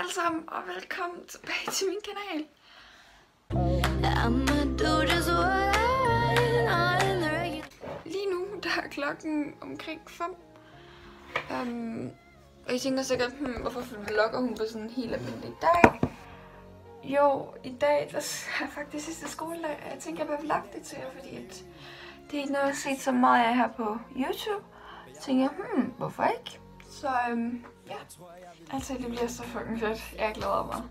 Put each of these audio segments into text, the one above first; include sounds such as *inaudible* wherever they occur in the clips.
alle sammen, og velkommen tilbage til min kanal. Lige nu, der er klokken omkring 5. Um, øhm, og jeg tænker sikkert, hmm, hvorfor vlogger hun på sådan en helt almindelig dag? Jo, i dag der er faktisk sidste skoledag, og jeg tænker, jeg vil vlogge det til jer, fordi at det er ikke noget, jeg har set så meget af her på YouTube. Så tænker jeg, hmm, hvorfor ikke? Så øhm, ja, altså det bliver så fucking fedt. Jeg glæder mig.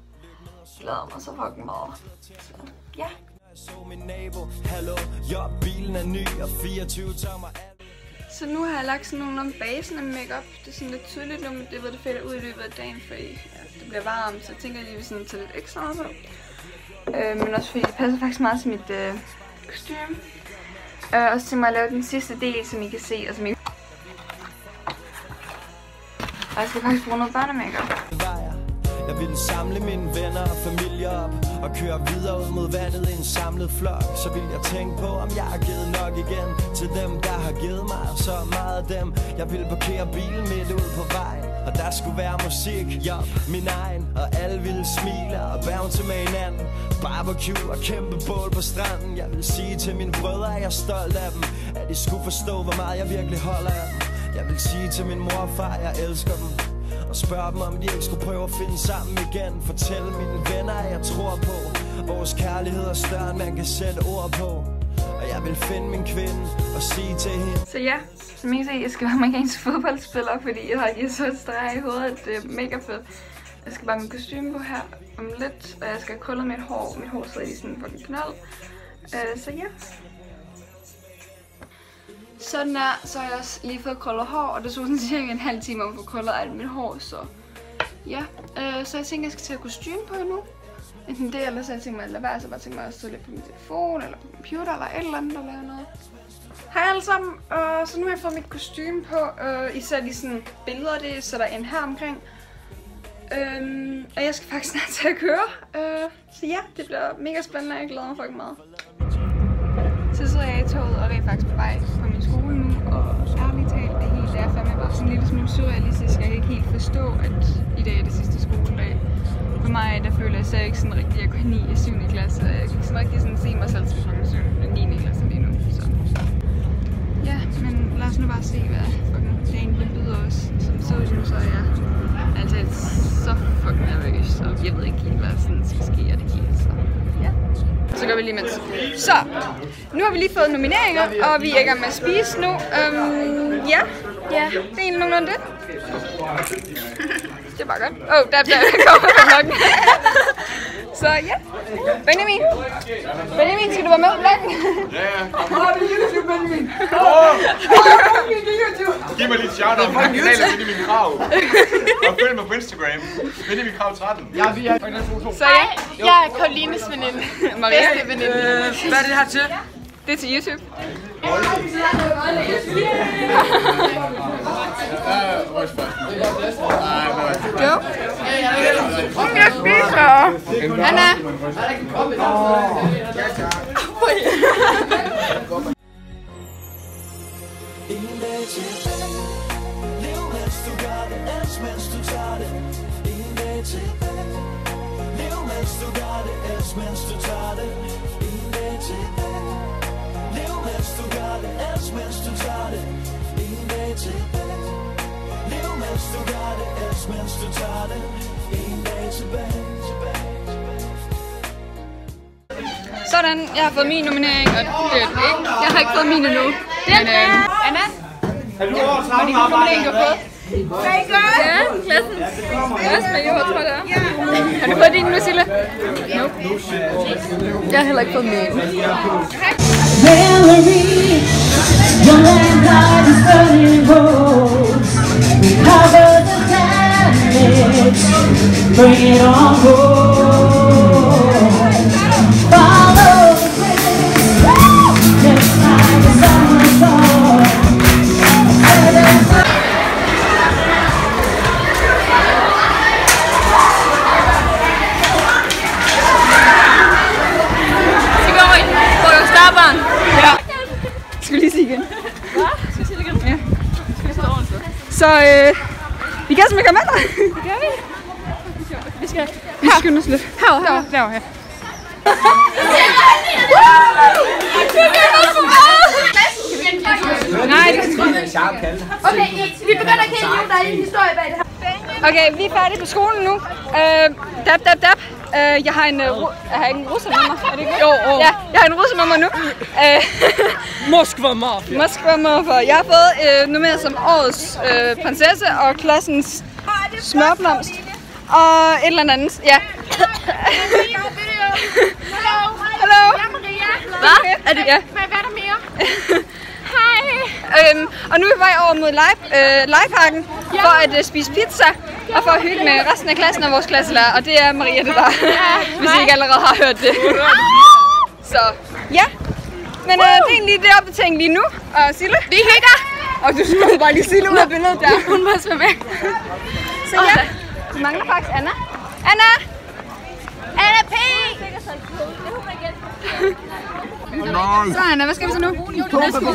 Jeg glæder mig så fucking meget. Så ja. Så nu har jeg lagt sådan nogle om basen af makeup. Det er sådan lidt tydeligt nu, men det ved det fedt ud i løbet af dagen, fordi ja, det bliver varmt, så jeg tænker, at vi sådan tager lidt ekstra meget på. Øh, men også fordi det passer faktisk meget til mit øh, kostume. Øh, og så tænker jeg at lave den sidste del, som I kan se, og som I og jeg skal faktisk bruge noget børnemakeup. Jeg ville samle mine venner og familie op Og køre videre ud mod vandet i en samlet flok. Så vil jeg tænke på, om jeg har givet nok igen Til dem, der har givet mig så meget af dem. Jeg vil parkere bilen midt ud på vejen Og der skulle være musik, ja, min egen. Og alle ville smile og bounce med hinanden. Barbecue og kæmpe bål på stranden. Jeg vil sige til mine brødre, at jeg er stolt af dem. At de skulle forstå, hvor meget jeg virkelig holder af dem. Jeg vil sige til min mor og far, jeg elsker dem. Og spørge dem, om de ikke skulle prøve at finde sammen igen. Fortælle mine venner, at jeg tror på. Vores kærlighed er større, end man kan sætte ord på. Og jeg vil finde min kvinde og sige til hende Så ja, som I kan se, jeg skal være amerikansk fodboldspiller Fordi jeg har lige så streg i hovedet, at det er mega fedt. Jeg skal bare min kostume på her om lidt Og jeg skal have krøllet mit hår. Mit hår sidder i sådan en fucking knold uh, øh, Så ja sådan der, så har jeg også lige fået krøllet hår, og det tog sådan cirka en halv time om at få krøllet alt mit hår, så ja. Øh, så jeg tænker, jeg skal tage kostume på nu. Enten det, eller så jeg tænker mig at lade være, så bare tænker mig at stå lidt på min telefon, eller på computer, eller et eller andet, og lave noget. Hej alle sammen, øh, så nu har jeg fået mit kostume på, øh, især lige sådan billeder, det sætter ind her omkring. Øhm, og jeg skal faktisk *laughs* snart til at køre, Øh, så ja, det bliver mega spændende, og jeg glæder mig fucking meget. Så sidder jeg i toget, og det er faktisk på vej sådan en lille smule surrealistisk. Jeg kan ikke helt forstå, at i dag er det sidste skoledag. For mig, der føler jeg selv ikke sådan rigtig, at jeg går 9 i 7. klasse, og jeg kan ikke sådan rigtig sådan se mig selv som fucking 7. 9. klasse lige nu, så... Ja, men lad os nu bare se, hvad fucking dagen byder os. Som så ud nu, så er jeg altså så fucking nervøs, og jeg ved ikke helt, hvad sådan skal ske, og det hele, så ja. Så gør vi lige mens. Så, nu har vi lige fået nomineringer, og vi er i gang med at spise nu. Øhm, ja, ja, det er egentlig nogenlunde det. *laughs* det er bare godt. Åh, oh, der, der *laughs* kommer klokken. *laughs* Så ja, Benjamin. Benjamin, skal du være med på vloggen? Ja, ja. Åh, det er YouTube, Benjamin! Åh, det er YouTube! Giv mig lige et shout-out på min kanal, Benjamin Krav. Og følg mig på Instagram. Benjamin Krav 13. Ja, vi er... Så ja, Jeg er Karolines veninde. Maria. Bedste veninde. Øh, hvad er det her til? Det er til YouTube. Jo. Jeg spiser. Anna. En dag tilbage Lev mens du gør det, elsk mens du tager det En dag tilbage Lev mens du gør det, elsk mens du tager det mens du tager det En dag tilbage Lev mens du gør det, elsk mens du tager det En dag tilbage, tilbage, tilbage Sådan, jeg har fået min nominering, og det er det ikke. Jeg har ikke fået min endnu. Men, øh, Anna, hvor er din nominering, du har fået? Ja, klassen. Klassen med jord, tror jeg det er. Har du fået din nu, Silla? Nope. Jeg har heller ikke fået min. Valerie, your land is burning the damage, bring it on home. Igen? Hvad? Skal vi sige det igen? Ja. Skal vi så over Så øh, vi kan simpelthen komme med dig. Det gør vi. Vi skal... Vi skynder os lidt. Herovre, herovre, derovre her. Nej, det Okay, vi begynder at kende der er en historie bag det her. Okay, vi er færdige på skolen nu. Øh, dab, dab, dab. Øh, jeg har en, ru- jeg har ikke en russer med mig. Er det ikke det? Jo, jo. Ja, jeg har en russer med mig nu. Øh, *laughs* Moskva Mafia. Moskva Morfer. Jeg har fået øh, nummeret som årets øh, prinsesse og klassens smørblomst. Og et eller andet. Ja. *laughs* Hallo. Hvad? Er det? Ja. Hvad, hvad er der mere? *laughs* Hej. Øhm, og nu er vi på vej over mod live, øh, legeparken for at øh, spise pizza og for at hygge med resten af klassen og vores klasselærer. Og det er Mariette der, *laughs* hvis I ikke allerede har hørt det. Så ja. Men øh, det er egentlig det opdatering lige nu. Og Sille? Vi hygger. Og du skulle bare lige Sille ud af billedet der. *laughs* Hun må være med. Så ja, vi mangler faktisk Anna. Anna! Anna P! Så Anna, hvad skal vi så nu?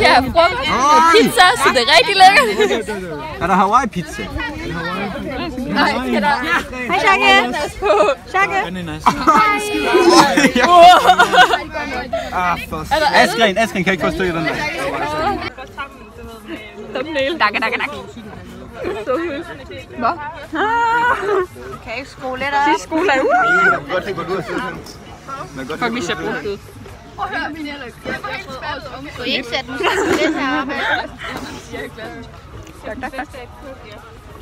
Ja, frokost og pizza, så det er rigtig lækkert. Er der Hawaii pizza? Hej, Shake. Shake. Ah, for Askren, Askren kan ikke få stykket den der. Dakke, dakke, dakke. Hvad? Kan ikke skrue lidt op? Sidste skole er ude. Jeg kan godt tænke, hvor du har siddet hen. Fuck, vi ser brugt ud. Skal I ikke sætte musik på den her op?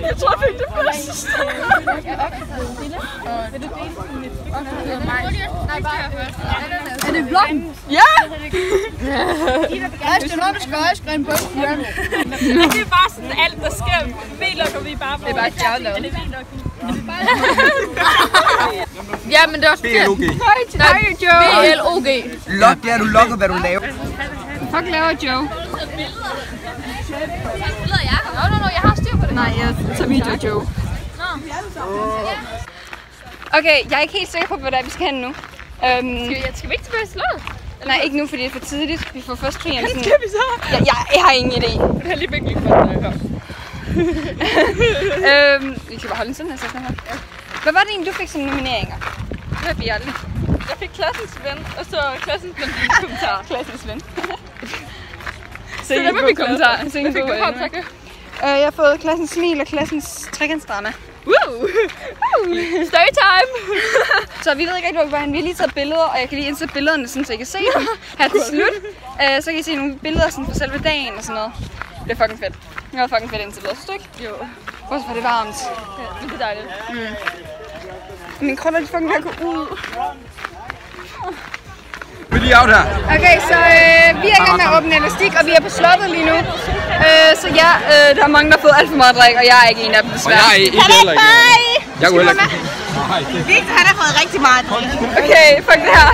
Jeg tror, jeg fik det første. Er det vloggen? Ja! Er noget, du skal også skrive på. Det er bare sådan alt, der sker. V-logger vi bare på. Det er bare fjernet. Ja, men det er også BLOG. Hej til dig, Joe. B-L-O-G. Log, det er, du logger, hvad du laver. Fuck laver Joe. Nå, nå, nå, jeg har. Nej, jeg tager video Joe. Okay, jeg er ikke helt sikker på, hvad det er, vi skal hen nu. Øhm, Skal vi, skal vi ikke tilbage til slottet? nej, ikke nu, fordi det er for tidligt. Vi får først fri om sådan... Skal vi så? Jeg, jeg, jeg har ingen idé. Det er lige når jeg hører. øhm, vi kan bare holde en sådan her sætning her. Hvad var det egentlig, du fik som nomineringer? Det har vi aldrig. Jeg fik klassens ven, og så klassens ven kommentar. Klassens ven. *laughs* Så det var min kommentar. Så du for, tak. tak? Øh, jeg har fået klassens smil og klassens trekantsdrama. Woo! *laughs* Storytime! Så vi ved ikke rigtig, hvor vi var. Vi har lige taget billeder, og jeg kan lige indsætte billederne, sådan, så I kan se dem her til slut. Øh, så kan I se nogle billeder sådan, på selve dagen og sådan noget. Det er fucking fedt. Det var fucking fedt indtil videre, synes du ikke? Jo, Hvorfor var det varmt? ja, men det er dejligt. Mine krøller, de fucking ved at gå ud. Vi er lige out her. Okay, så øh, vi er i gang med at åbne elastik, og vi er på slottet lige nu. Øh, så ja, øh, der er mange, der har fået alt for meget drik, og jeg er ikke en af dem, Og desværre. jeg er ikke heller ikke. Jeg kunne heller ikke. Victor, han har fået rigtig meget drik. Okay, fuck det her.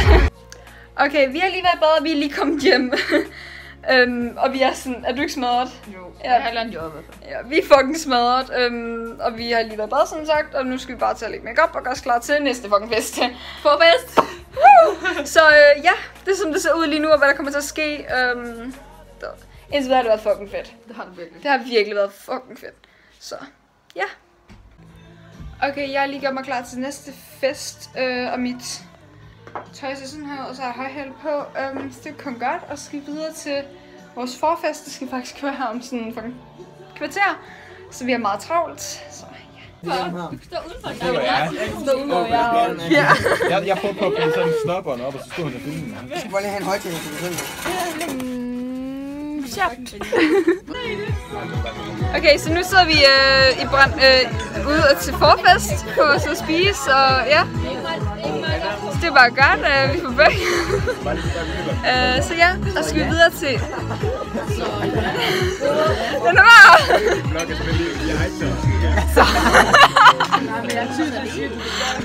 Okay, vi har lige været bad, og vi er lige kommet hjem. *laughs* øhm, og vi er sådan, er du ikke smadret? Jo, ja. Jeg har et job. Ja, vi er fucking smadret. Øhm, og vi har lige været bad, som sagt, og nu skal vi bare tage lidt makeup og gøre os klar til næste fucking fest. *laughs* For fest! Så øh, ja, det er som det ser ud lige nu, og hvad der kommer til at ske. Øhm, indtil har det været fucking fedt. Det har du virkelig. Det har virkelig været fucking fedt. Så, ja. Okay, jeg har lige gjort mig klar til næste fest, øh, og mit tøj ser sådan her ud, og så har jeg højhæl på. Øhm, så det kun godt, og så skal vi videre til vores forfest. Det skal faktisk køre her om sådan en fucking kvarter, så vi er meget travlt. Så ja. Ja. Jeg, jeg prøvede på at finde sådan snobberen op, og så stod han og filmede. Jeg skal bare lige have en højtaler til Okay, så nu sidder vi øh, i brand, øh, ude til forfest på at spise, og ja. Så det er bare godt, at vi får begge. *laughs* øh, så ja, og så skal vi videre til... *laughs* Den er var! *laughs* Så.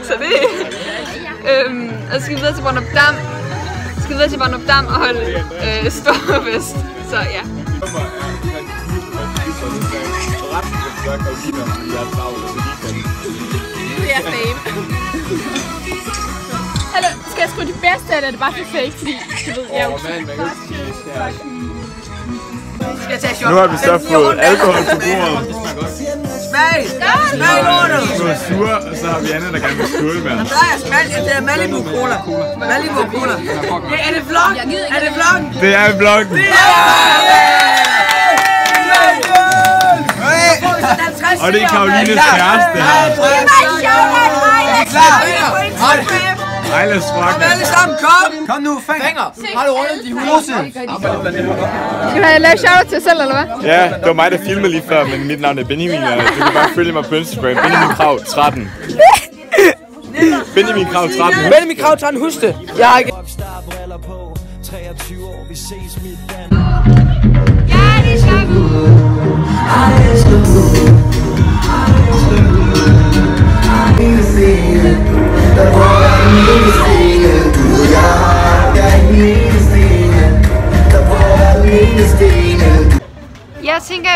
så det øhm, og så skal vi videre til Brøndrup Dam. Skal vi videre til Brøndum Dam og holde øh, storfest. fest. Så ja. Det er fame. Hallo, skal jeg sgu de bedste, eller er det bare for fake, fordi du ved, jeg er jo? Nu har vi så fået alkohol på bordet. Smag! Smag sure, og så har vi Anna, der gerne vil skåle med os. Der er smag, det er Malibu Cola. Malibu Cola. Det er det vlog? Er det vlog? Det er vlog. Og det er Karolines kæreste her. Ejla Strak. Alle sammen, kom! Kom nu, finger. Har du rundet de 100 Skal jeg lave shout til selv, eller hvad? Ja, det var mig, der filmede lige før, men mit navn er Benjamin, og du kan bare følge mig på Instagram. Benjamin Krav 13. Benjamin Krav 13. Benjamin Krav tager en husk det. Jeg har ikke... Rockstar briller på 23 år, vi ses midt band Ja, det skal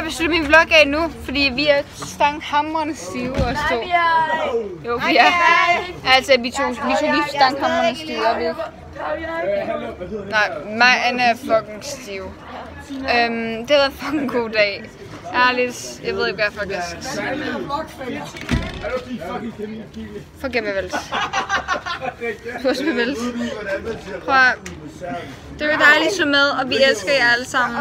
vil slutte min vlog af nu, fordi vi er stanghamrende stive og stå. Jo, vi er. Altså, vi tog, vi tog lige stanghamrende stive, og vi Nej, mig Anna er fucking stiv. Øhm, det har været en fucking god dag. Ærligt, jeg ved ikke, hvad jeg fucking skal sige. Forget mig vel. Husk mig vel. Prøv at... Det var dejligt så med, og vi elsker jer alle sammen.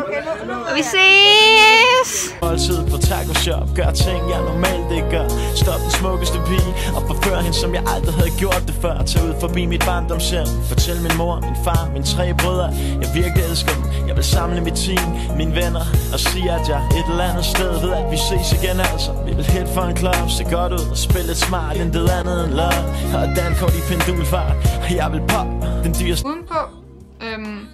Og vi ses! Måltid på taco shop Gør ting jeg normalt ikke gør Stop den smukkeste pige Og forfør hende som jeg aldrig havde gjort det før Tag ud forbi mit barndomshjem Fortæl min mor, min far, mine tre brødre Jeg virkelig elsker dem Jeg vil samle mit team, mine venner Og sige at jeg et eller andet sted Ved at vi ses igen altså vi hit for en klub, se godt ud Og spille lidt smart, intet andet end love. Og Dan får de pendulfart Og jeg vil pop den dyreste